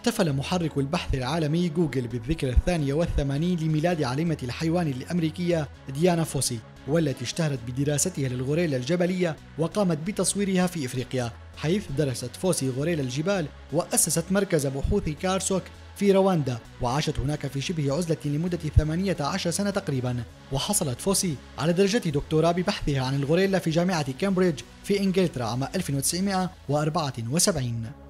احتفل محرك البحث العالمي جوجل بالذكرى الثانية والثمانين لميلاد عالمة الحيوان الأمريكية ديانا فوسي والتي اشتهرت بدراستها للغوريلا الجبلية وقامت بتصويرها في إفريقيا حيث درست فوسي غوريلا الجبال وأسست مركز بحوث كارسوك في رواندا وعاشت هناك في شبه عزلة لمدة 18 سنة تقريبا. وحصلت فوسي على درجة دكتوراه ببحثها عن الغوريلا في جامعة كامبريدج في إنجلترا عام 1974